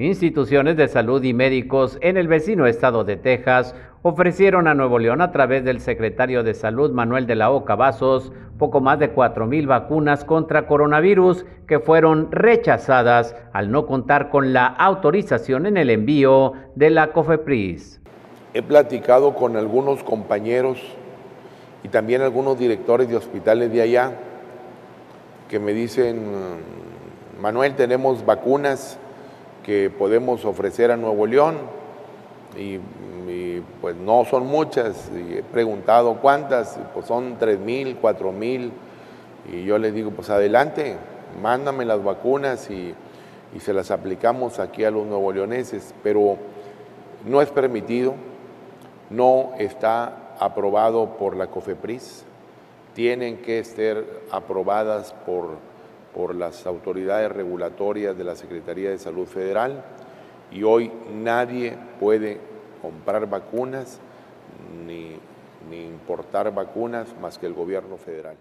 Instituciones de salud y médicos en el vecino estado de Texas ofrecieron a Nuevo León a través del secretario de Salud Manuel de la Oca Vasos poco más de mil vacunas contra coronavirus que fueron rechazadas al no contar con la autorización en el envío de la COFEPRIS. He platicado con algunos compañeros y también algunos directores de hospitales de allá que me dicen, Manuel, tenemos vacunas que podemos ofrecer a Nuevo León. Y, pues no son muchas y he preguntado cuántas, pues son tres mil, cuatro mil. Y yo les digo pues adelante, mándame las vacunas y, y se las aplicamos aquí a los nuevo leoneses, pero no es permitido, no está aprobado por la COFEPRIS, tienen que ser aprobadas por por las autoridades regulatorias de la Secretaría de Salud Federal y hoy nadie puede comprar vacunas ni, ni importar vacunas más que el gobierno federal.